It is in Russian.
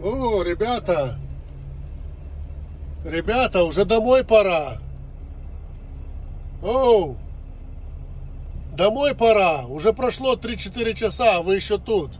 О, ребята! Ребята, уже домой пора. Оу! Домой пора. Уже прошло 3-4 часа, а вы еще тут.